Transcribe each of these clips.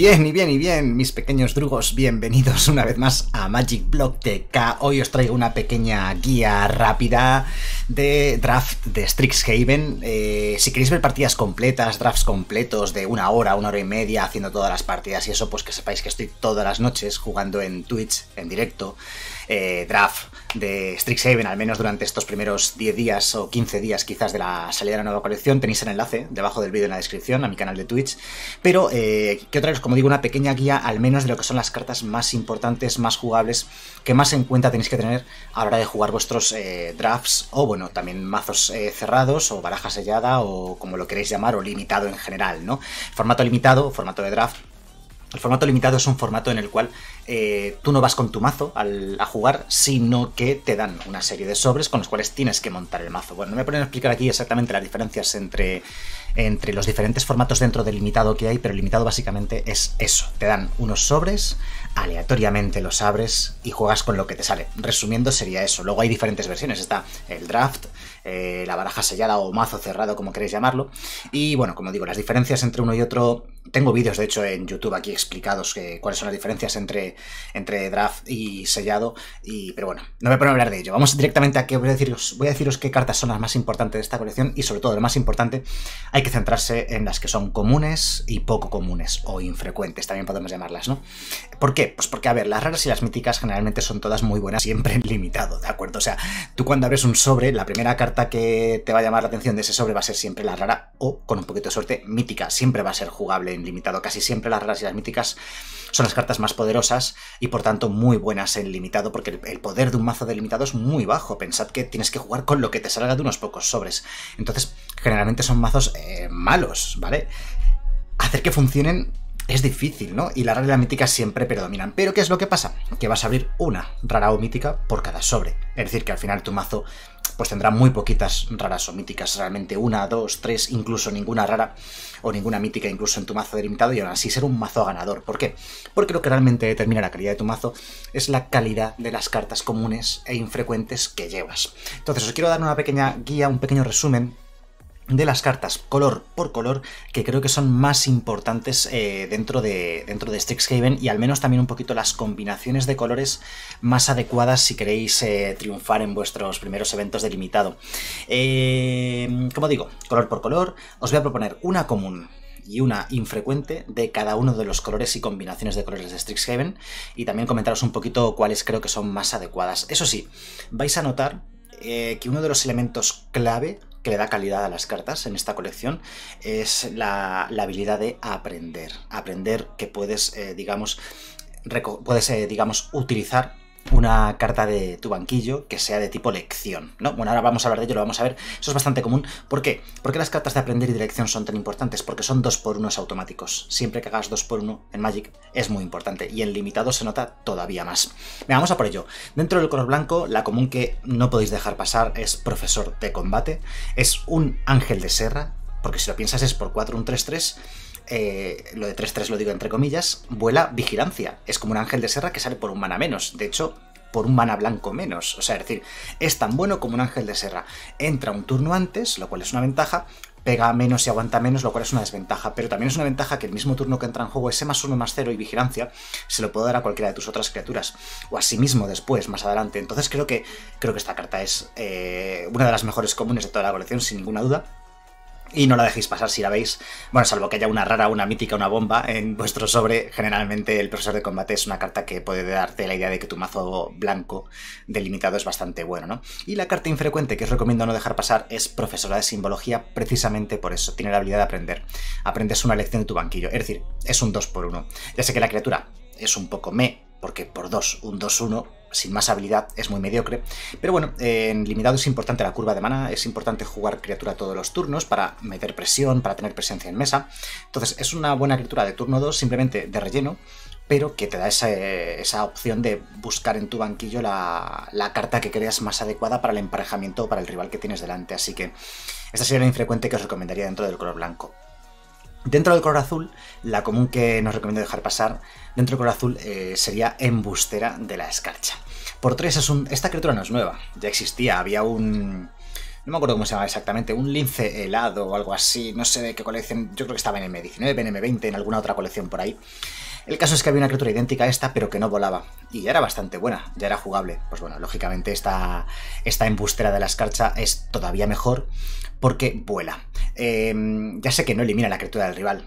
Bien y bien y bien, mis pequeños drugos, bienvenidos una vez más a Magic Block TK. Hoy os traigo una pequeña guía rápida de draft de Strixhaven. Eh, si queréis ver partidas completas, drafts completos de una hora, una hora y media, haciendo todas las partidas y eso, pues que sepáis que estoy todas las noches jugando en Twitch, en directo, eh, draft de Strixhaven, al menos durante estos primeros 10 días o 15 días quizás de la salida de la nueva colección. Tenéis el enlace debajo del vídeo en la descripción a mi canal de Twitch. Pero eh, quiero traeros, como digo, una pequeña guía al menos de lo que son las cartas más importantes, más jugables, que más en cuenta tenéis que tener a la hora de jugar vuestros eh, drafts o, bueno, también mazos eh, cerrados o baraja sellada o como lo queréis llamar o limitado en general, ¿no? Formato limitado, formato de draft, el formato limitado es un formato en el cual eh, tú no vas con tu mazo a jugar, sino que te dan una serie de sobres con los cuales tienes que montar el mazo. Bueno, no me ponen a explicar aquí exactamente las diferencias entre, entre los diferentes formatos dentro del limitado que hay, pero el limitado básicamente es eso. Te dan unos sobres, aleatoriamente los abres y juegas con lo que te sale. Resumiendo sería eso. Luego hay diferentes versiones. Está el draft, eh, la baraja sellada o mazo cerrado, como queréis llamarlo. Y bueno, como digo, las diferencias entre uno y otro tengo vídeos, de hecho, en YouTube aquí explicados que, cuáles son las diferencias entre, entre draft y sellado. Y, pero bueno, no me pongo a hablar de ello. Vamos directamente a que voy a deciros, voy a deciros qué cartas son las más importantes de esta colección. Y sobre todo, lo más importante, hay que centrarse en las que son comunes y poco comunes. O infrecuentes, también podemos llamarlas, ¿no? ¿Por qué? Pues porque, a ver, las raras y las míticas generalmente son todas muy buenas, siempre en limitado, ¿de acuerdo? O sea, tú cuando abres un sobre, la primera carta que te va a llamar la atención de ese sobre va a ser siempre la rara o, con un poquito de suerte, mítica. Siempre va a ser jugable limitado. Casi siempre las raras y las míticas son las cartas más poderosas y por tanto muy buenas en limitado, porque el poder de un mazo de limitado es muy bajo. Pensad que tienes que jugar con lo que te salga de unos pocos sobres. Entonces, generalmente son mazos eh, malos, ¿vale? Hacer que funcionen es difícil, ¿no? Y la rara y la mítica siempre predominan. Pero ¿qué es lo que pasa? Que vas a abrir una rara o mítica por cada sobre. Es decir, que al final tu mazo pues tendrá muy poquitas raras o míticas, realmente una, dos, tres, incluso ninguna rara o ninguna mítica incluso en tu mazo delimitado y aún así ser un mazo ganador. ¿Por qué? Porque lo que realmente determina la calidad de tu mazo es la calidad de las cartas comunes e infrecuentes que llevas. Entonces os quiero dar una pequeña guía, un pequeño resumen de las cartas color por color que creo que son más importantes eh, dentro, de, dentro de Strixhaven y al menos también un poquito las combinaciones de colores más adecuadas si queréis eh, triunfar en vuestros primeros eventos de limitado. Eh, como digo, color por color, os voy a proponer una común y una infrecuente de cada uno de los colores y combinaciones de colores de Strixhaven y también comentaros un poquito cuáles creo que son más adecuadas. Eso sí, vais a notar que uno de los elementos clave que le da calidad a las cartas en esta colección es la, habilidad de aprender. Aprender que puedes, eh, digamos, puedes, eh, digamos, utilizar una carta de tu banquillo que sea de tipo lección, ¿no? Bueno, ahora vamos a hablar de ello, lo vamos a ver. Eso es bastante común. ¿Por qué? Porque las cartas de aprender y de lección son tan importantes, porque son dos por unos automáticos. Siempre que hagas dos por uno en Magic es muy importante y en limitado se nota todavía más. Venga, vamos a por ello. Dentro del color blanco, la común que no podéis dejar pasar es profesor de combate. Es un ángel de serra, porque si lo piensas es por 4 un 3-3 eh, lo de 3-3 lo digo entre comillas, vuela vigilancia. Es como un ángel de serra que sale por un mana menos. De hecho, por un mana blanco menos. O sea, es decir, es tan bueno como un ángel de serra. Entra un turno antes, lo cual es una ventaja, pega menos y aguanta menos, lo cual es una desventaja. Pero también es una ventaja que el mismo turno que entra en juego, ese más uno más cero y vigilancia, se lo puedo dar a cualquiera de tus otras criaturas. O a sí mismo después, más adelante. Entonces creo que, creo que esta carta es eh, una de las mejores comunes de toda la colección, sin ninguna duda. Y no la dejéis pasar si la veis. Bueno, salvo que haya una rara, una mítica, una bomba en vuestro sobre. Generalmente el profesor de combate es una carta que puede darte la idea de que tu mazo blanco delimitado es bastante bueno, ¿no? Y la carta infrecuente que os recomiendo no dejar pasar es profesora de simbología, precisamente por eso. Tiene la habilidad de aprender. Aprendes una lección de tu banquillo. Es decir, es un 2 por 1 Ya sé que la criatura es un poco me, porque por 2, un 2-1 sin más habilidad es muy mediocre. Pero bueno, en limitado es importante la curva de mana, es importante jugar criatura todos los turnos para meter presión, para tener presencia en mesa. Entonces es una buena criatura de turno 2, simplemente de relleno, pero que te da esa, opción de buscar en tu banquillo la, la, carta que creas más adecuada para el emparejamiento o para el rival que tienes delante. Así que esta sería la infrecuente que os recomendaría dentro del color blanco. Dentro del color azul, la común que nos recomiendo dejar pasar dentro del color azul eh, sería Embustera de la Escarcha. Por tres es un... Esta criatura no es nueva, ya existía, había un... no me acuerdo cómo se llama exactamente, un lince helado o algo así, no sé de qué colección, yo creo que estaba en M19, en M20, en alguna otra colección por ahí. El caso es que había una criatura idéntica a esta, pero que no volaba. Y ya era bastante buena, ya era jugable. Pues bueno, lógicamente esta, esta embustera de la escarcha es todavía mejor porque vuela. Em, ya sé que no elimina la criatura del rival,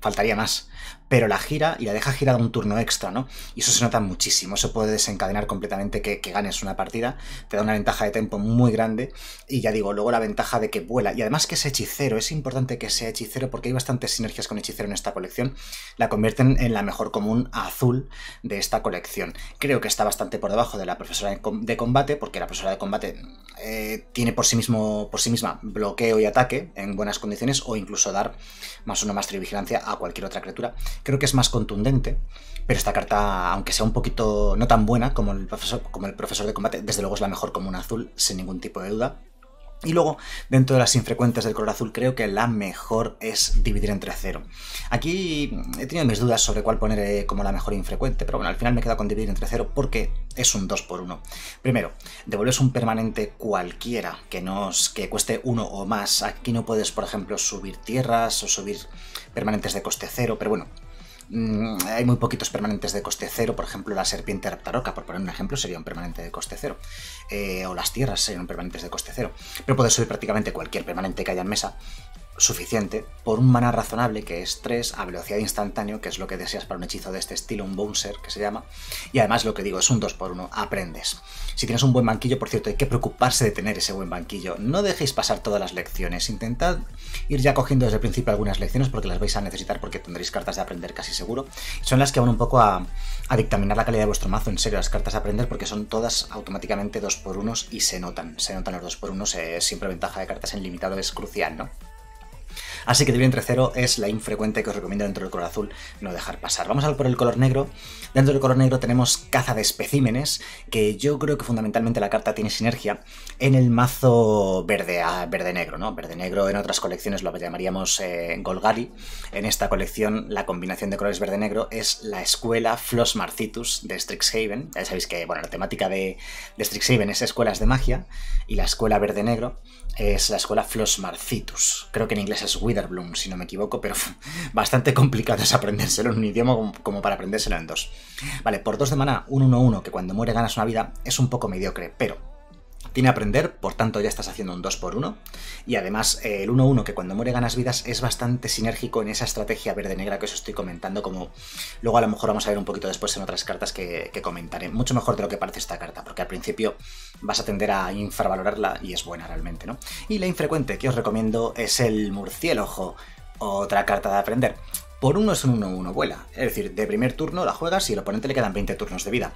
faltaría más pero la gira y la deja girada un turno extra, ¿no? Y eso se nota muchísimo, eso puede desencadenar completamente que, ganes una partida, te da una ventaja de tempo muy grande y ya digo, luego la ventaja de que vuela y además que es hechicero, es importante que sea hechicero porque hay bastantes sinergias con hechicero en esta colección, la convierten en la mejor común azul de esta colección. Creo que está bastante por debajo de la profesora de combate porque la profesora de combate eh, tiene por sí, mismo, por sí misma bloqueo y ataque en buenas condiciones o incluso dar más uno más vigilancia a cualquier otra criatura creo que es más contundente, pero esta carta, aunque sea un poquito no tan buena como el profesor, como el profesor de combate, desde luego es la mejor como un azul, sin ningún tipo de duda. Y luego, dentro de las infrecuentes del color azul, creo que la mejor es dividir entre cero. Aquí he tenido mis dudas sobre cuál poner eh, como la mejor infrecuente, pero bueno, al final me he con dividir entre cero porque es un 2 por 1 Primero, devuelves un permanente cualquiera que, nos, que cueste uno o más. Aquí no puedes, por ejemplo, subir tierras o subir permanentes de coste cero, pero bueno, Mm, hay muy poquitos permanentes de coste cero, por ejemplo la serpiente raptaroca, por poner un ejemplo, sería un permanente de coste cero, eh, o las tierras serían permanentes de coste cero, pero puedes subir prácticamente cualquier permanente que haya en mesa suficiente por un mana razonable que es 3 a velocidad instantáneo, que es lo que deseas para un hechizo de este estilo, un bouncer que se llama, y además lo que digo es un 2 por 1 aprendes. Si tienes un buen banquillo, por cierto, hay que preocuparse de tener ese buen banquillo, no dejéis pasar todas las lecciones, intentad ir ya cogiendo desde el principio algunas lecciones porque las vais a necesitar porque tendréis cartas de aprender casi seguro, son las que van un poco a, dictaminar la calidad de vuestro mazo, en serio, las cartas de aprender porque son todas automáticamente 2 por 1 y se notan, se notan los 2 por 1 siempre ventaja de cartas en limitado es crucial, ¿no? Así que dividir entre cero es la infrecuente que os recomiendo dentro del color azul no dejar pasar. Vamos a ver por el color negro. Dentro del color negro tenemos caza de especímenes, que yo creo que fundamentalmente la carta tiene sinergia en el mazo verde a verde-negro, ¿no? Verde-negro en otras colecciones lo llamaríamos eh, Golgari. En esta colección la combinación de colores verde-negro es la escuela Floss Marcitus de Strixhaven. Ya sabéis que, bueno, la temática de, Strixhaven es escuelas de magia y la escuela verde-negro es la escuela Floss Marcitus. Creo que en inglés es Witherbloom, si no me equivoco, pero bastante complicado es aprendérselo en un idioma como para aprendérselo en dos. Vale, por dos de mana, un 1-1 que cuando muere ganas una vida es un poco mediocre, pero tiene aprender, por tanto ya estás haciendo un 2 por 1 Y además eh, el 1-1 que cuando muere ganas vidas es bastante sinérgico en esa estrategia verde-negra que os estoy comentando, como luego a lo mejor vamos a ver un poquito después en otras cartas que, comentaré. Mucho mejor de lo que parece esta carta, porque al principio vas a tender a infravalorarla y es buena realmente, ¿no? Y la infrecuente que os recomiendo es el murciélogo, otra carta de aprender. Por uno es un 1-1 vuela, es decir, de primer turno la juegas y al oponente le quedan 20 turnos de vida.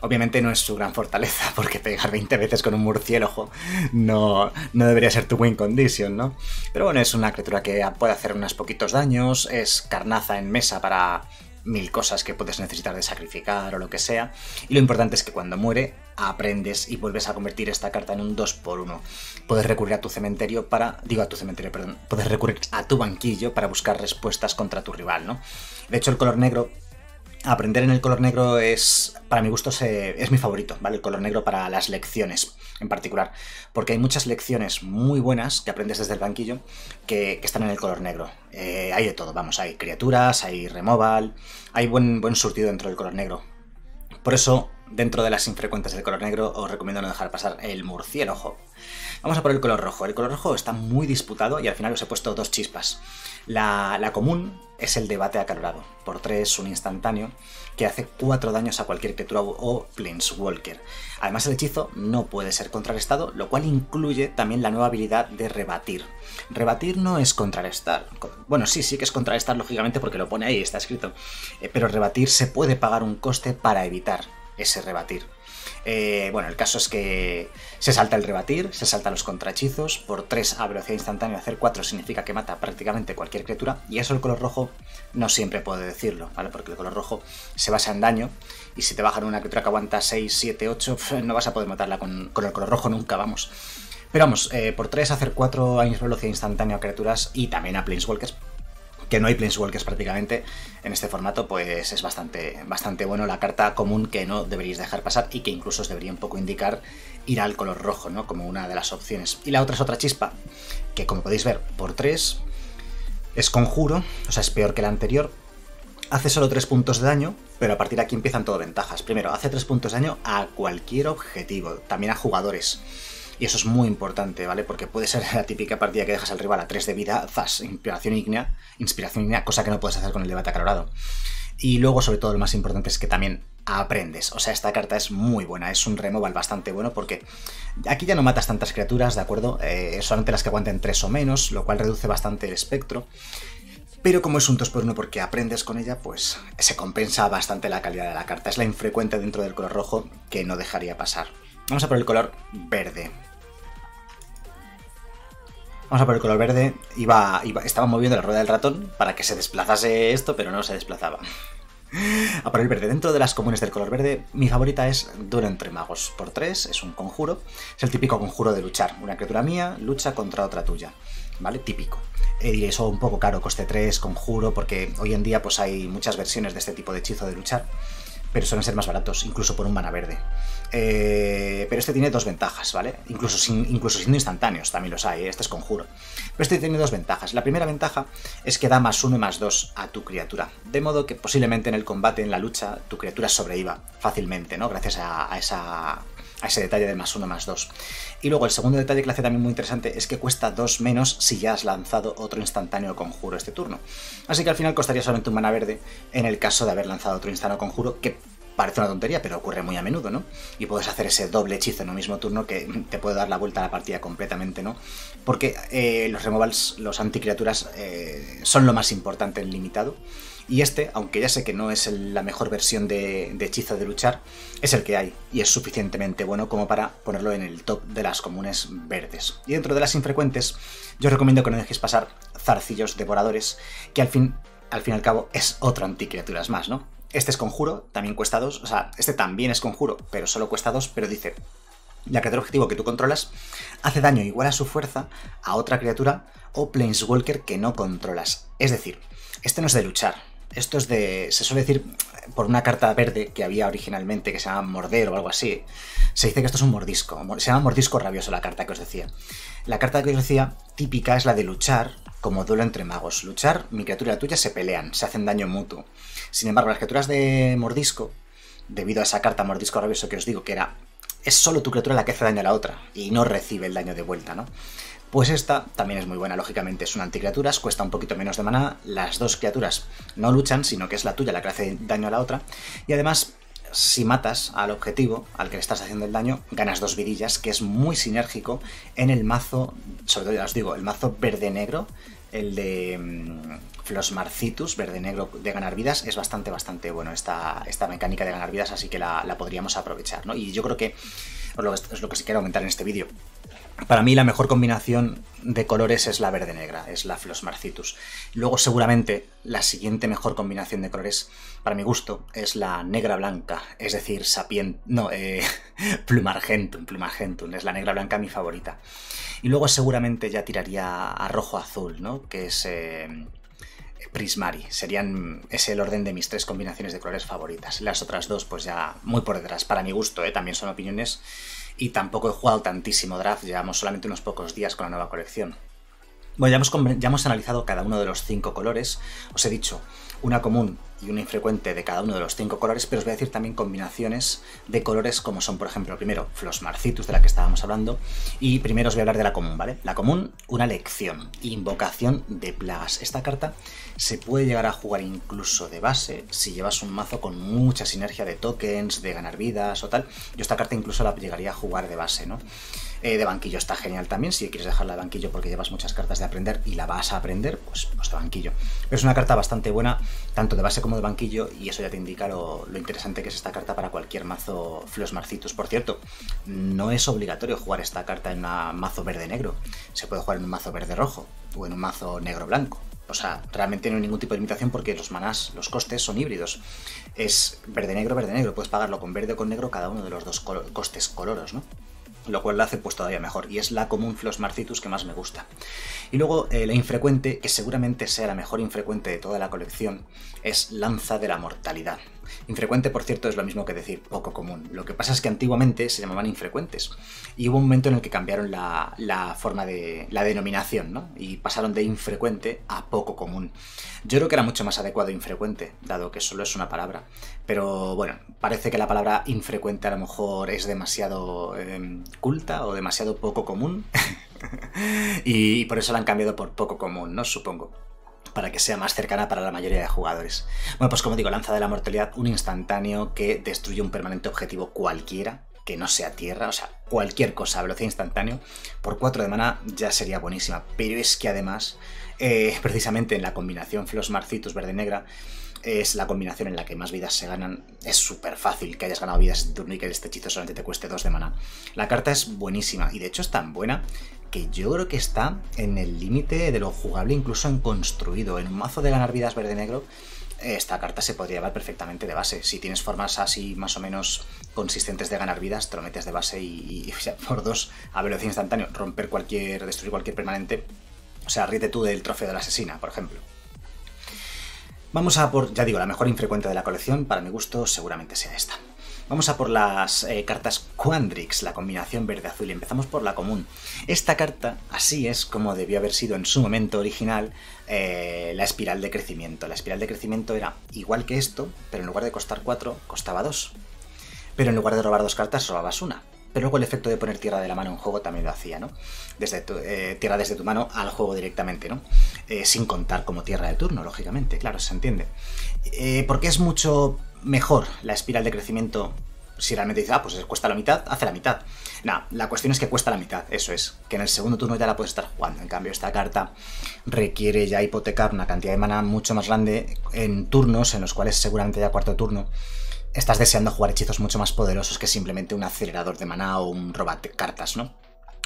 Obviamente no es su gran fortaleza, porque pegar 20 veces con un murciélago no, no debería ser tu win condition, ¿no? Pero bueno, es una criatura que puede hacer unos poquitos daños, es carnaza en mesa para mil cosas que puedes necesitar de sacrificar o lo que sea. Y lo importante es que cuando muere, aprendes y vuelves a convertir esta carta en un 2 por 1 Puedes recurrir a tu cementerio para. Digo a tu cementerio, perdón. Puedes recurrir a tu banquillo para buscar respuestas contra tu rival, ¿no? De hecho, el color negro aprender en el color negro es, para mi gusto, es mi favorito, ¿vale? El color negro para las lecciones en particular, porque hay muchas lecciones muy buenas que aprendes desde el banquillo que, están en el color negro. Eh, hay de todo, vamos, hay criaturas, hay removal, hay buen, buen surtido dentro del color negro. Por eso, dentro de las infrecuentes del color negro, os recomiendo no dejar pasar el murciélago. Vamos a por el color rojo. El color rojo está muy disputado y al final os he puesto dos chispas. La, común es el debate acalorado. Por 3, un instantáneo, que hace 4 daños a cualquier criatura o Planeswalker. Además, el hechizo no puede ser contrarrestado, lo cual incluye también la nueva habilidad de rebatir. Rebatir no es contrarrestar. Bueno, sí, sí que es contrarrestar, lógicamente, porque lo pone ahí, está escrito. Eh, pero rebatir se puede pagar un coste para evitar ese rebatir. Eh, bueno, el caso es que se salta el rebatir, se salta los contrahechizos, por 3 a velocidad instantánea hacer 4 significa que mata prácticamente cualquier criatura, y eso el color rojo no siempre puede decirlo, ¿vale? Porque el color rojo se basa en daño, y si te bajan una criatura que aguanta 6, 7, 8, no vas a poder matarla con, el color rojo nunca, vamos. Pero vamos, eh, por 3 hacer 4 años velocidad instantánea a criaturas y también a Planeswalkers que no hay Planeswalkers prácticamente en este formato, pues es bastante, bastante bueno la carta común que no deberíais dejar pasar y que incluso os debería un poco indicar ir al color rojo, ¿no? Como una de las opciones. Y la otra es otra chispa, que como podéis ver, por 3 es conjuro, o sea, es peor que la anterior. Hace solo 3 puntos de daño, pero a partir de aquí empiezan todo ventajas. Primero, hace 3 puntos de daño a cualquier objetivo, también a jugadores. Y eso es muy importante, ¿vale? Porque puede ser la típica partida que dejas al rival a 3 de vida, zas, inspiración ígnea, inspiración ígnea, cosa que no puedes hacer con el debate acalorado. Y luego, sobre todo, lo más importante es que también aprendes. O sea, esta carta es muy buena, es un removal bastante bueno porque aquí ya no matas tantas criaturas, ¿de acuerdo? Eh, solamente las que aguanten 3 o menos, lo cual reduce bastante el espectro. Pero como es un 2x1 porque aprendes con ella, pues se compensa bastante la calidad de la carta. Es la infrecuente dentro del color rojo que no dejaría pasar. Vamos a por el color verde. Vamos a por el color verde. Iba, estaba moviendo la rueda del ratón para que se desplazase esto, pero no se desplazaba. A por el verde. Dentro de las comunes del color verde, mi favorita es Duro entre magos. Por 3, es un conjuro. Es el típico conjuro de luchar. Una criatura mía lucha contra otra tuya. ¿Vale? Típico. Eh, diréis, oh, un poco caro, coste 3, conjuro, porque hoy en día pues hay muchas versiones de este tipo de hechizo de luchar pero suelen ser más baratos, incluso por un mana verde. Eh, pero este tiene dos ventajas, ¿vale? Incluso, sin, incluso siendo instantáneos, también los hay, ¿eh? este es conjuro. Pero este tiene dos ventajas. La primera ventaja es que da más uno y más dos a tu criatura. De modo que posiblemente en el combate, en la lucha, tu criatura sobreviva fácilmente, ¿no? Gracias a esa a ese detalle de más uno más dos. Y luego el segundo detalle que le hace también muy interesante es que cuesta dos menos si ya has lanzado otro instantáneo conjuro este turno. Así que al final costaría solamente un mana verde en el caso de haber lanzado otro instantáneo conjuro que parece una tontería, pero ocurre muy a menudo, ¿no? Y puedes hacer ese doble hechizo en un mismo turno que te puede dar la vuelta a la partida completamente, ¿no? Porque eh, los removals, los anticriaturas, eh, son lo más importante en limitado. Y este, aunque ya sé que no es la mejor versión de, hechizo de luchar, es el que hay y es suficientemente bueno como para ponerlo en el top de las comunes verdes. Y dentro de las infrecuentes, yo recomiendo que no dejéis pasar zarcillos devoradores, que al fin, al fin y al cabo es otro anticriaturas más, ¿no? Este es conjuro, también cuesta dos, o sea, este también es conjuro, pero solo cuesta dos, pero dice, la criatura objetivo que tú controlas hace daño igual a su fuerza a otra criatura o planeswalker que no controlas. Es decir, este no es de luchar, esto es de. Se suele decir por una carta verde que había originalmente que se llama Morder o algo así. Se dice que esto es un mordisco. Se llama Mordisco Rabioso la carta que os decía. La carta que os decía típica es la de luchar como duelo entre magos. Luchar, mi criatura y la tuya se pelean, se hacen daño mutuo. Sin embargo, las criaturas de Mordisco, debido a esa carta Mordisco Rabioso que os digo que era. Es solo tu criatura la que hace daño a la otra y no recibe el daño de vuelta, ¿no? Pues esta también es muy buena, lógicamente es una anticriaturas, cuesta un poquito menos de maná, las dos criaturas no luchan, sino que es la tuya la que hace daño a la otra, y además si matas al objetivo al que le estás haciendo el daño, ganas dos vidillas, que es muy sinérgico en el mazo, sobre todo ya os digo, el mazo verde-negro, el de Flosmarcitus, verde-negro de ganar vidas, es bastante, bastante bueno esta, esta mecánica de ganar vidas, así que la, podríamos aprovechar, ¿no? Y yo creo que es lo que se quiere aumentar en este vídeo. Para mí la mejor combinación de colores es la verde-negra, es la Flosmarcitus. Luego seguramente la siguiente mejor combinación de colores, para mi gusto, es la negra-blanca, es decir, sapien... no, eh, plumargentum, plumargentum, es la negra-blanca mi favorita. Y luego seguramente ya tiraría a rojo-azul, ¿no? Que es... Eh, Prismari. Serían, es el orden de mis tres combinaciones de colores favoritas. Las otras dos, pues ya muy por detrás. Para mi gusto, ¿eh? también son opiniones y tampoco he jugado tantísimo draft, llevamos solamente unos pocos días con la nueva colección. Bueno, ya hemos, ya hemos analizado cada uno de los cinco colores, os he dicho una común y una infrecuente de cada uno de los cinco colores, pero os voy a decir también combinaciones de colores como son, por ejemplo, primero Flosmarcitus, de la que estábamos hablando, y primero os voy a hablar de la común, ¿vale? La común, una lección, invocación de plagas. Esta carta se puede llegar a jugar incluso de base si llevas un mazo con mucha sinergia de tokens, de ganar vidas o tal. Yo esta carta incluso la llegaría a jugar de base, ¿no? Eh, de banquillo está genial también, si quieres dejarla de banquillo porque llevas muchas cartas de aprender y la vas a aprender, pues, pues de banquillo. Es una carta bastante buena, tanto de base como de banquillo, y eso ya te indica lo, interesante que es esta carta para cualquier mazo Marcitus. Por cierto, no es obligatorio jugar esta carta en un mazo verde-negro, se puede jugar en un mazo verde-rojo o en un mazo negro-blanco. O sea, realmente no hay ningún tipo de limitación porque los manás, los costes son híbridos. Es verde-negro, verde-negro. Puedes pagarlo con verde o con negro cada uno de los dos costes coloros, ¿no? Lo cual la hace pues todavía mejor, y es la común Flos Marcitus que más me gusta. Y luego eh, la infrecuente, que seguramente sea la mejor infrecuente de toda la colección, es Lanza de la Mortalidad. Infrecuente, por cierto, es lo mismo que decir poco común. Lo que pasa es que antiguamente se llamaban infrecuentes. Y hubo un momento en el que cambiaron la, la forma de. la denominación, ¿no? Y pasaron de infrecuente a poco común. Yo creo que era mucho más adecuado infrecuente, dado que solo es una palabra. Pero bueno, parece que la palabra infrecuente a lo mejor es demasiado em, culta o demasiado poco común. y por eso la han cambiado por poco común, ¿no? Supongo para que sea más cercana para la mayoría de jugadores. Bueno, pues como digo, lanza de la mortalidad, un instantáneo que destruye un permanente objetivo cualquiera, que no sea tierra, o sea, cualquier cosa a velocidad instantáneo, por 4 de mana ya sería buenísima. Pero es que además, eh, precisamente en la combinación Flos Marcitus verde-negra, es la combinación en la que más vidas se ganan. Es súper fácil que hayas ganado vidas este turno que este hechizo solamente te cueste 2 de mana. La carta es buenísima y de hecho es tan buena que yo creo que está en el límite de lo jugable, incluso en construido. En un mazo de ganar vidas verde-negro, esta carta se podría llevar perfectamente de base. Si tienes formas así más o menos consistentes de ganar vidas, te lo metes de base y, por dos a velocidad instantánea, romper cualquier, destruir cualquier permanente. O sea, ríete tú del trofeo de la asesina, por ejemplo. Vamos a por, ya digo, la mejor infrecuente de la colección, para mi gusto seguramente sea esta. Vamos a por las eh, cartas Quandrix, la combinación verde-azul, y empezamos por la común. Esta carta, así es como debió haber sido en su momento original eh, la espiral de crecimiento. La espiral de crecimiento era igual que esto, pero en lugar de costar 4, costaba 2. Pero en lugar de robar dos cartas, robabas una. Pero luego el efecto de poner tierra de la mano en juego también lo hacía, ¿no? Eh, tierra desde tu mano al juego directamente, ¿no? Sin contar como tierra de turno, lógicamente, claro, se entiende. Porque es mucho mejor la espiral de crecimiento si realmente dices, ah, pues cuesta la mitad, hace la mitad. No, la cuestión es que cuesta la mitad, eso es, que en el segundo turno ya la puedes estar jugando. En cambio, esta carta requiere ya hipotecar una cantidad de mana mucho más grande en turnos en los cuales seguramente ya cuarto turno estás deseando jugar hechizos mucho más poderosos que simplemente un acelerador de maná o un robot de cartas, ¿no?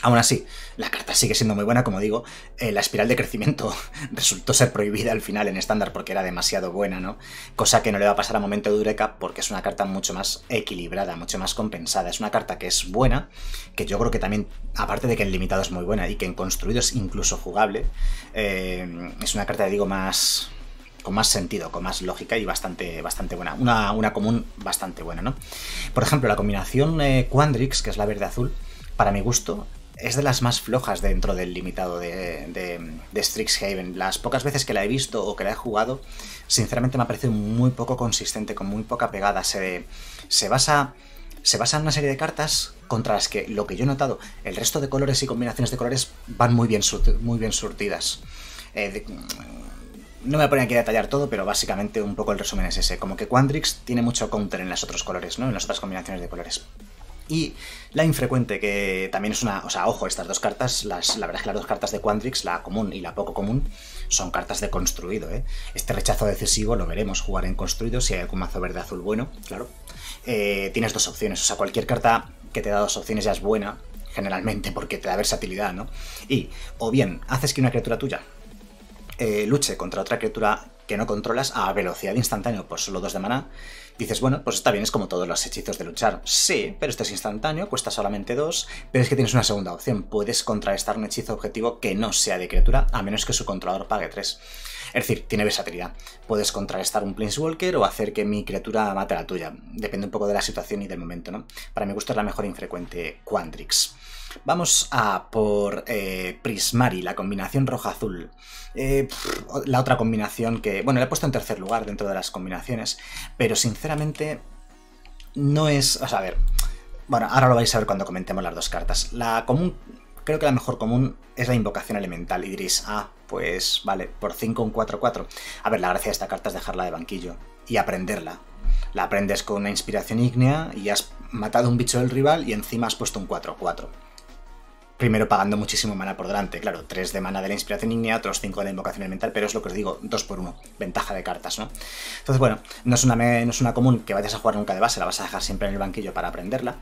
Aún así, la carta sigue siendo muy buena, como digo, eh, la espiral de crecimiento resultó ser prohibida al final en estándar porque era demasiado buena, ¿no? Cosa que no le va a pasar a momento de Eureka porque es una carta mucho más equilibrada, mucho más compensada. Es una carta que es buena, que yo creo que también, aparte de que en limitado es muy buena y que en construido es incluso jugable, eh, es una carta, digo, más, con más sentido, con más lógica y bastante, bastante buena. Una, una común bastante buena, ¿no? Por ejemplo, la combinación eh, Quandrix, que es la verde-azul, para mi gusto, es de las más flojas dentro del limitado de, de, Strixhaven. Las pocas veces que la he visto o que la he jugado, sinceramente me ha parecido muy poco consistente, con muy poca pegada. Se, se basa se basa en una serie de cartas contra las que, lo que yo he notado, el resto de colores y combinaciones de colores van muy bien, muy bien surtidas. Eh, no me voy a poner aquí a detallar todo, pero básicamente un poco el resumen es ese. Como que Quandrix tiene mucho counter en los otros colores, ¿no? En las otras combinaciones de colores. Y la infrecuente, que también es una... O sea, ojo, estas dos cartas, las, la verdad es que las dos cartas de Quandrix, la común y la poco común, son cartas de construido, ¿eh? Este rechazo decisivo lo veremos jugar en construido, si hay algún mazo verde-azul bueno, claro. Eh, tienes dos opciones, o sea, cualquier carta que te da dos opciones ya es buena, generalmente, porque te da versatilidad, ¿no? Y, o bien, haces que una criatura tuya eh, luche contra otra criatura que no controlas a velocidad instantánea por solo 2 de maná, dices, bueno, pues está bien, es como todos los hechizos de luchar. Sí, pero este es instantáneo, cuesta solamente 2, pero es que tienes una segunda opción. Puedes contrarrestar un hechizo objetivo que no sea de criatura, a menos que su controlador pague 3. Es decir, tiene versatilidad. Puedes contrarrestar un Planeswalker o hacer que mi criatura mate a la tuya. Depende un poco de la situación y del momento, ¿no? Para mi gusto es la mejor infrecuente Quandrix. Vamos a por eh, Prismari, la combinación roja-azul. Eh, la otra combinación que, bueno, la he puesto en tercer lugar dentro de las combinaciones, pero sinceramente no es... A ver, bueno, ahora lo vais a ver cuando comentemos las dos cartas. La común, creo que la mejor común es la invocación elemental y diréis, ah, pues vale, por 5 un 4-4. A ver, la gracia de esta carta es dejarla de banquillo y aprenderla. La aprendes con una inspiración ígnea y has matado un bicho del rival y encima has puesto un 4-4 primero pagando muchísimo mana por delante. Claro, 3 de mana de la inspiración ígnea, otros 5 de la invocación elemental, pero es lo que os digo, 2 por 1, ventaja de cartas, ¿no? Entonces, bueno, no es, una, no es una común que vayas a jugar nunca de base, la vas a dejar siempre en el banquillo para aprenderla.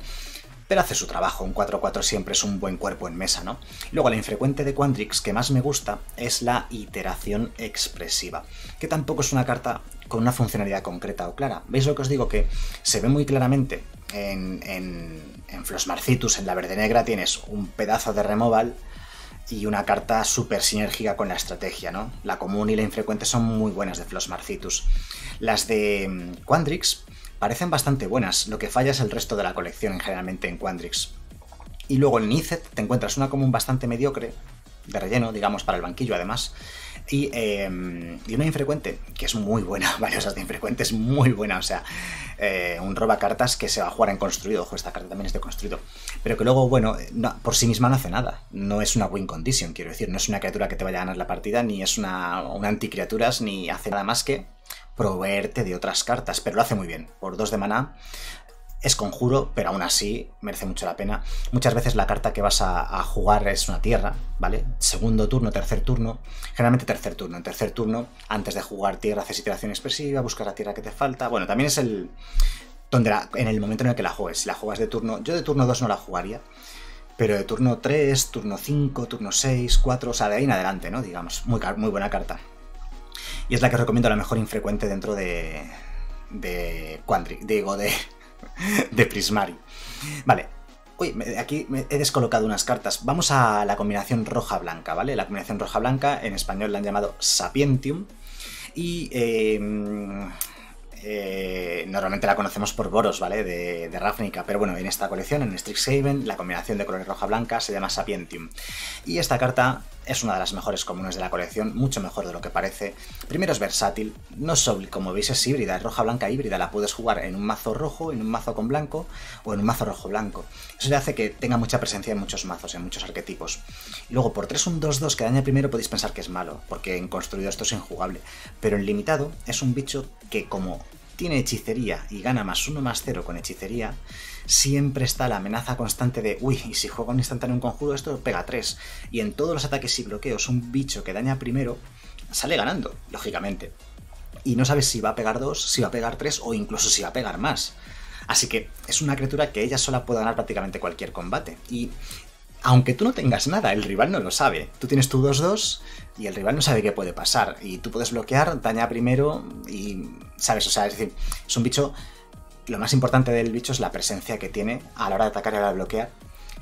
pero hace su trabajo. Un 4-4 siempre es un buen cuerpo en mesa, ¿no? Luego, la infrecuente de Quandrix que más me gusta es la iteración expresiva, que tampoco es una carta con una funcionalidad concreta o clara. ¿Veis lo que os digo? Que se ve muy claramente en, en, en en la verde negra, tienes un pedazo de removal y una carta súper sinérgica con la estrategia, ¿no? La común y la infrecuente son muy buenas de Flosmarcitus. Las de mm, Quandrix parecen bastante buenas, lo que falla es el resto de la colección generalmente en Quandrix. Y luego en Nizet te encuentras una común bastante mediocre, de relleno, digamos, para el banquillo además, y, em, y, una infrecuente, que es muy buena, valiosas de infrecuente, es muy buena, o sea, eh, un roba cartas que se va a jugar en construido, ojo, esta carta también es de construido, pero que luego, bueno, por sí misma no hace nada, no es una win condition, quiero decir, no es una criatura que te vaya a ganar la partida, ni es una, una anticriaturas, ni hace nada más que proveerte de otras cartas, pero lo hace muy bien. Por dos de maná es conjuro, pero aún así merece mucho la pena. Muchas veces la carta que vas a, jugar es una tierra, ¿vale? Segundo turno, tercer turno, generalmente tercer turno. En tercer turno, antes de jugar tierra, haces iteración expresiva, buscas la tierra que te falta. Bueno, también es el. Donde en el momento en el que la juegues. Si la juegas de turno. Yo de turno 2 no la jugaría. Pero de turno 3, turno 5, turno 6, 4, o sea, de ahí en adelante, ¿no? Digamos, muy, muy buena carta. Y es la que recomiendo la mejor infrecuente dentro de. de. Quandri, digo, de. de Prismari. Vale. Uy, aquí he descolocado unas cartas. Vamos a la combinación roja-blanca, ¿vale? La combinación roja-blanca, en español la han llamado Sapientium. Y eh, eh, normalmente la conocemos por Boros, ¿vale? De, de Ravnica, pero bueno, en esta colección, en Strixhaven, la combinación de colores roja-blanca se llama Sapientium. Y esta carta es una de las mejores comunes de la colección, mucho mejor de lo que parece. Primero es versátil, no es como veis es híbrida, es roja-blanca híbrida, la puedes jugar en un mazo rojo, en un mazo con blanco o en un mazo rojo-blanco. Eso le hace que tenga mucha presencia en muchos mazos, en muchos arquetipos. Y luego por 3 un 2-2 que daña primero podéis pensar que es malo, porque en construido esto es injugable, pero en limitado es un bicho que como tiene hechicería y gana más 1 más 0 con hechicería, siempre está la amenaza constante de, uy, y si juego un instantáneo un conjuro, esto pega 3. Y en todos los ataques y bloqueos, un bicho que daña primero sale ganando, lógicamente. Y no sabes si va a pegar 2, si va a pegar 3 o incluso si va a pegar más. Así que es una criatura que ella sola puede ganar prácticamente cualquier combate. Y aunque tú no tengas nada, el rival no lo sabe. Tú tienes tu 2-2 y el rival no sabe qué puede pasar. Y tú puedes bloquear, daña primero y. ¿Sabes? O sea, es decir, es un bicho. Lo más importante del bicho es la presencia que tiene a la hora de atacar y a la de bloquear.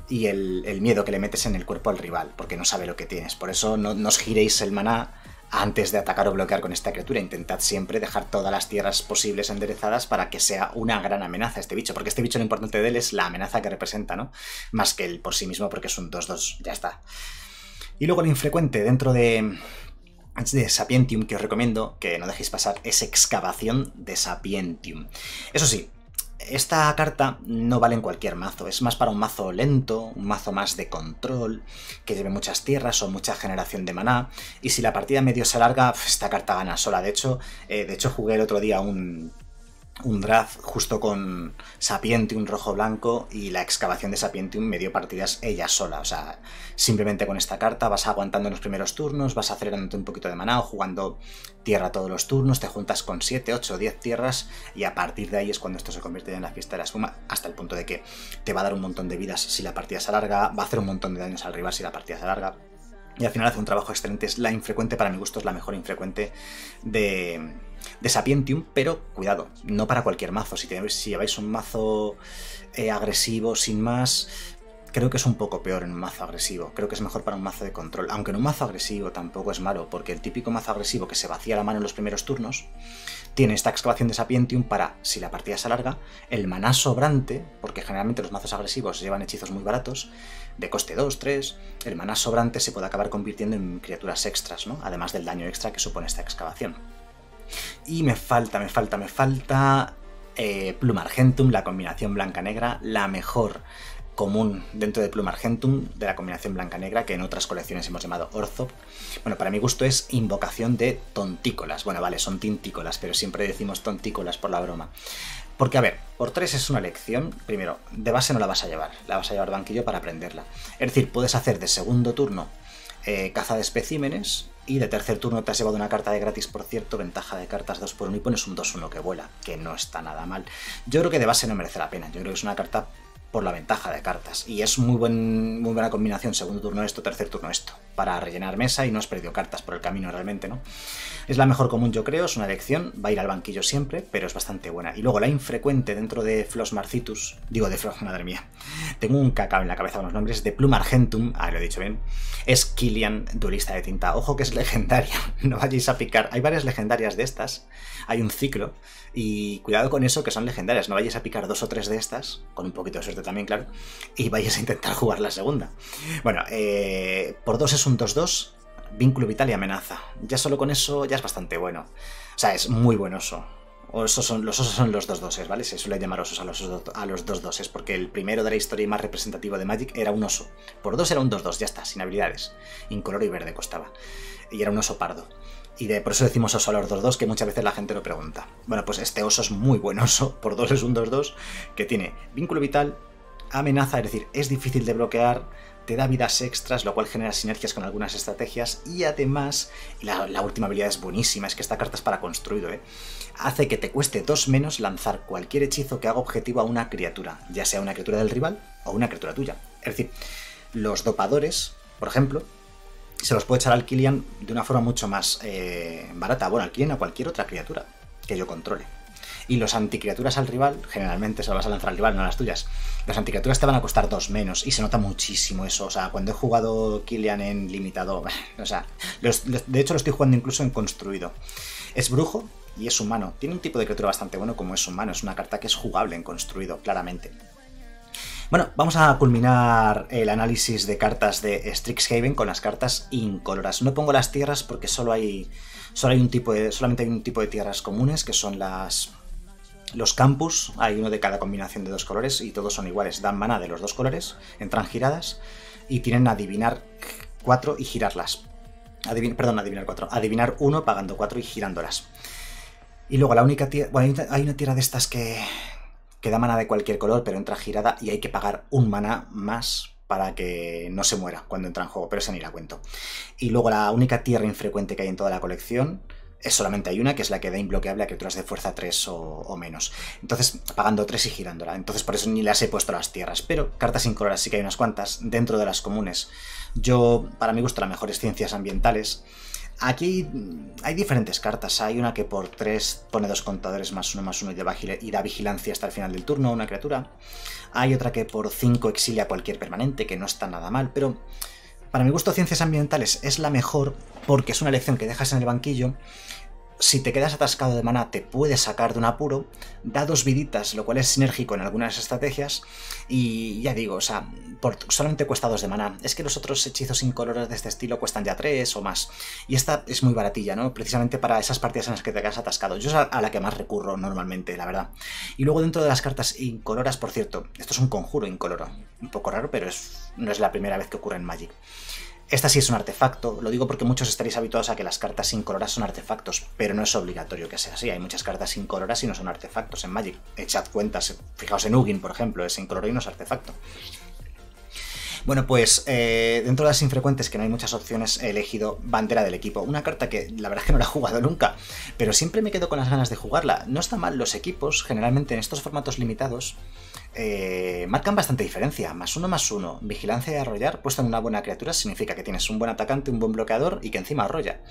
Y el, miedo que le metes en el cuerpo al rival, porque no sabe lo que tienes. Por eso no, os giréis el maná antes de atacar o bloquear con esta criatura. Intentad siempre dejar todas las tierras posibles enderezadas para que sea una gran amenaza este bicho, porque este bicho lo importante de él es la amenaza que representa, ¿no? Más que el por sí mismo, porque es un 2-2, ya está. Y luego lo infrecuente dentro de, de Sapientium que os recomiendo que no dejéis pasar es excavación de Sapientium. Eso sí, esta carta no vale en cualquier mazo, es más para un mazo lento, un mazo más de control, que lleve muchas tierras o mucha generación de maná, y si la partida medio se alarga, esta carta gana sola. De hecho, eh, de hecho jugué el otro día un, un draft justo con Sapientium rojo-blanco y la excavación de Sapientium medio partidas ella sola. O sea, simplemente con esta carta vas aguantando en los primeros turnos, vas acelerándote un poquito de maná o jugando tierra todos los turnos, te juntas con 7, 8, 10 tierras y a partir de ahí es cuando esto se convierte en la fiesta de la espuma, hasta el punto de que te va a dar un montón de vidas si la partida se alarga, va a hacer un montón de daños al rival si la partida se alarga. Y al final hace un trabajo excelente. Es la infrecuente, para mi gusto, es la mejor infrecuente de, de Sapientium, pero cuidado, no para cualquier mazo. Si, lleváis un mazo eh, agresivo sin más, creo que es un poco peor en un mazo agresivo. Creo que es mejor para un mazo de control. Aunque en un mazo agresivo tampoco es malo, porque el típico mazo agresivo que se vacía la mano en los primeros turnos tiene esta excavación de Sapientium para, si la partida se alarga, el maná sobrante, porque generalmente los mazos agresivos llevan hechizos muy baratos, de coste 2, 3, el maná sobrante se puede acabar convirtiendo en criaturas extras, ¿no? Además del daño extra que supone esta excavación. Y me falta, me falta, me falta eh, Plumargentum, la combinación blanca-negra, la mejor común dentro de Plumargentum, de la combinación blanca-negra, que en otras colecciones hemos llamado Orthop. Bueno, para mi gusto es invocación de tontícolas. Bueno, vale, son tintícolas, pero siempre decimos tontícolas por la broma. Porque, a ver, por 3 es una lección. Primero, de base no la vas a llevar, la vas a llevar banquillo para aprenderla. Es decir, puedes hacer de segundo turno eh, caza de especímenes, y de tercer turno te has llevado una carta de gratis, por cierto, ventaja de cartas 2 por 1 y pones un 2-1 que vuela, que no está nada mal. Yo creo que de base no merece la pena, yo creo que es una carta por la ventaja de cartas. Y es muy, buen, muy buena combinación, segundo turno esto, tercer turno esto, para rellenar mesa y no has perdido cartas por el camino realmente, ¿no? Es la mejor común, yo creo, es una elección, va a ir al banquillo siempre, pero es bastante buena. Y luego la infrecuente dentro de Flos Marcitus, digo de Flos, madre mía, tengo un cacao en la cabeza con los nombres, de Plum Argentum, ah, lo he dicho bien, es Killian, duelista de tinta. Ojo que es legendaria, no vayáis a picar. Hay varias legendarias de estas, hay un ciclo, y cuidado con eso que son legendarias, no vayáis a picar dos o tres de estas, con un poquito de suerte también, claro, y vayáis a intentar jugar la segunda. Bueno, eh, por dos es un 2-2 vínculo vital y amenaza. Ya solo con eso ya es bastante bueno. O sea, es muy buenoso. O esos son, los osos son los dos doses, ¿vale? Se suele llamar osos a los, a los dos doses, porque el primero de la historia y más representativo de Magic era un oso. Por dos era un 2-2, ya está, sin habilidades. Incoloro y verde costaba. Y era un oso pardo. Y de, por eso decimos oso a los 2-2, que muchas veces la gente lo pregunta. Bueno, pues este oso es muy buen oso. Por dos es un 2-2, que tiene vínculo vital, amenaza, es decir, es difícil de bloquear te da vidas extras, lo cual genera sinergias con algunas estrategias y además, la, última habilidad es buenísima, es que esta carta es para construido, ¿eh? hace que te cueste dos menos lanzar cualquier hechizo que haga objetivo a una criatura, ya sea una criatura del rival o una criatura tuya. Es decir, los dopadores, por ejemplo, se los puede echar al Killian de una forma mucho más eh, barata, bueno, al Killian o cualquier otra criatura que yo controle. Y los anticriaturas al rival, generalmente se lo vas a lanzar al rival, no a las tuyas. Las anticriaturas te van a costar dos menos y se nota muchísimo eso. O sea, cuando he jugado Killian en limitado, o sea, de hecho lo estoy jugando incluso en construido. Es brujo y es humano. Tiene un tipo de criatura bastante bueno como es humano. Es una carta que es jugable en construido, claramente. Bueno, vamos a culminar el análisis de cartas de Strixhaven con las cartas incoloras. No pongo las tierras porque solo hay, solo hay un tipo de, solamente hay un tipo de tierras comunes que son las los campus, hay uno de cada combinación de dos colores y todos son iguales. Dan mana de los dos colores, entran giradas y tienen adivinar cuatro y girarlas. perdón, adivinar cuatro. Adivinar uno pagando cuatro y girándolas. Y luego la única tierra... Bueno, hay una tierra de estas que, que da mana de cualquier color, pero entra girada y hay que pagar un mana más para que no se muera cuando entra en juego, pero esa ni la cuento. Y luego la única tierra infrecuente que hay en toda la colección es solamente hay una, que es la que da imbloqueable a criaturas de fuerza 3 o, menos. Entonces, pagando 3 y girándola. Entonces, por eso ni las he puesto las tierras. Pero cartas incoloras sí que hay unas cuantas dentro de las comunes. Yo, para mí, gusto las mejores ciencias ambientales. Aquí hay diferentes cartas. Hay una que por 3 pone dos contadores más uno más uno y da vigilancia hasta el final del turno a una criatura. Hay otra que por 5 exilia cualquier permanente, que no está nada mal, pero para mi gusto, ciencias ambientales es la mejor porque es una elección que dejas en el banquillo. Si te quedas atascado de mana, te puedes sacar de un apuro. Da dos viditas, lo cual es sinérgico en algunas estrategias. Y ya digo, o sea, solamente cuesta dos de mana. Es que los otros hechizos incoloros de este estilo cuestan ya tres o más. Y esta es muy baratilla, ¿no? Precisamente para esas partidas en las que te quedas atascado. Yo es a la que más recurro normalmente, la verdad. Y luego dentro de las cartas incoloras, por cierto, esto es un conjuro incoloro. Un poco raro, pero es, no es la primera vez que ocurre en Magic. Esta sí es un artefacto, lo digo porque muchos estaréis habituados a que las cartas incoloras son artefactos, pero no es obligatorio que sea así. Hay muchas cartas incoloras y no son artefactos en Magic. Echad cuentas, fijaos en Ugin, por ejemplo, es incoloro y no es artefacto. Bueno, pues eh, dentro de las infrecuentes, que no hay muchas opciones, he elegido Bandera del Equipo. Una carta que la verdad que no la he jugado nunca, pero siempre me quedo con las ganas de jugarla. No está mal, los equipos, generalmente en estos formatos limitados, eh, marcan bastante diferencia. Más uno más uno. Vigilancia y arrollar puesto en una buena criatura significa que tienes un buen atacante, un buen bloqueador y que encima arrolla.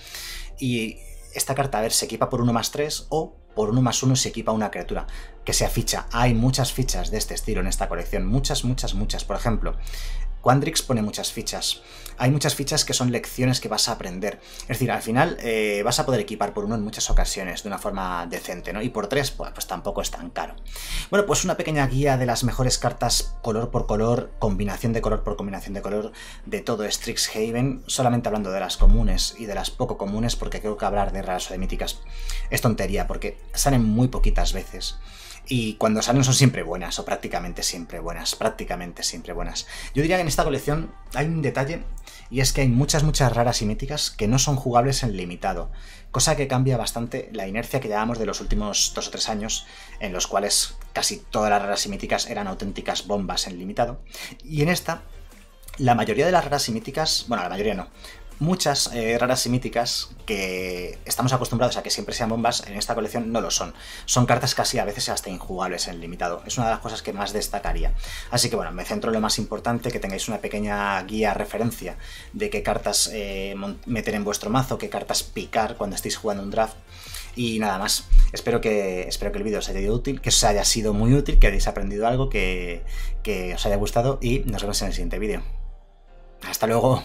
Y esta carta, a ver, se equipa por uno más tres o por uno más uno se equipa una criatura que sea ficha. Hay muchas fichas de este estilo en esta colección. Muchas, muchas, muchas. Por ejemplo, Quandrix pone muchas fichas. Hay muchas fichas que son lecciones que vas a aprender. Es decir, al final eh, vas a poder equipar por uno en muchas ocasiones de una forma decente, ¿no? Y por tres, pues, pues tampoco es tan caro. Bueno, pues una pequeña guía de las mejores cartas color por color, combinación de color por combinación de color de todo Strixhaven, solamente hablando de las comunes y de las poco comunes, porque creo que hablar de raras o de míticas es tontería, porque salen muy poquitas veces. Y cuando salen son siempre buenas, o prácticamente siempre buenas, prácticamente siempre buenas. Yo diría que en esta colección hay un detalle, y es que hay muchas, muchas raras y míticas que no son jugables en limitado, cosa que cambia bastante la inercia que llevamos de los últimos dos o tres años, en los cuales casi todas las raras y míticas eran auténticas bombas en limitado. Y en esta, la mayoría de las raras y míticas, bueno, la mayoría no, muchas eh, raras y míticas que estamos acostumbrados a que siempre sean bombas, en esta colección no lo son. Son cartas casi a veces hasta injugables en limitado. Es una de las cosas que más destacaría. Así que bueno, me centro en lo más importante, que tengáis una pequeña guía referencia de qué cartas eh, meter en vuestro mazo, qué cartas picar cuando estéis jugando un draft. Y nada más. Espero que, espero que el vídeo os haya sido útil, que os haya sido muy útil, que hayáis aprendido algo, que, que os haya gustado y nos vemos en el siguiente vídeo. Hasta luego.